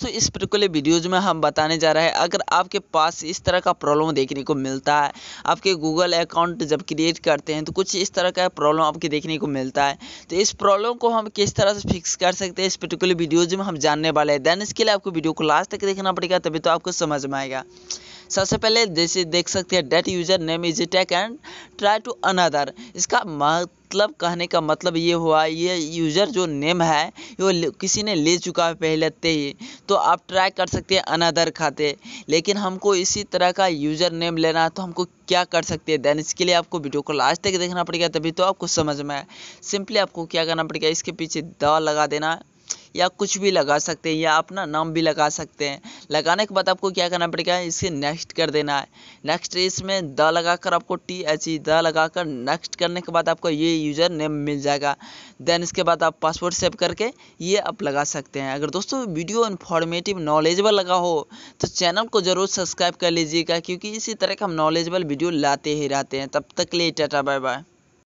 तो इस particular videos में हम बताने जा रहे हैं, अगर आपके पास इस तरह का प्रॉब्लम देखने को मिलता है, आपके गूगल अकाउंट जब क्रिएट करते हैं तो कुछ इस तरह का प्रॉब्लम आपके देखने को मिलता है तो इस प्रॉब्लम को हम किस तरह से फिक्स कर सकते हैं, इस पर्टिकुलर वीडियोज़ में हम जानने वाले हैं। देन इसके लिए आपको वीडियो को लास्ट तक देखना पड़ेगा, तभी तो आपको समझ में आएगा। सबसे पहले जैसे देख सकते हैं that user name is take and try to another इसका मतलब कहने का मतलब ये हुआ, ये यूज़र जो नेम है, वो किसी ने ले चुका है पहले ही तो आप ट्राई कर सकते हैं अनदर खाते। लेकिन हमको इसी तरह का यूज़र नेम लेना है तो हमको क्या कर सकते हैं? देन इसके लिए आपको वीडियो को लास्ट तक देखना पड़ेगा, तभी तो आपको समझ में आए। सिंपली आपको क्या करना पड़ेगा, इसके पीछे द लगा देना। या कुछ भी लगा सकते हैं, या अपना नाम भी लगा सकते हैं। लगाने के बाद आपको क्या करना पड़ेगा? इसे नेक्स्ट कर देना है। नेक्स्ट इसमें द लगाकर आपको टी एच ई द लगाकर नेक्स्ट करने के बाद आपको ये यूज़र नेम मिल जाएगा। देन इसके बाद आप पासवर्ड सेव करके ये आप लगा सकते हैं। अगर दोस्तों वीडियो इन्फॉर्मेटिव नॉलेजेबल लगा हो तो चैनल को ज़रूर सब्सक्राइब कर लीजिएगा, क्योंकि इसी तरह का हम नॉलेजेबल वीडियो लाते ही रहते हैं। तब तक लिए टाटा बाय बाय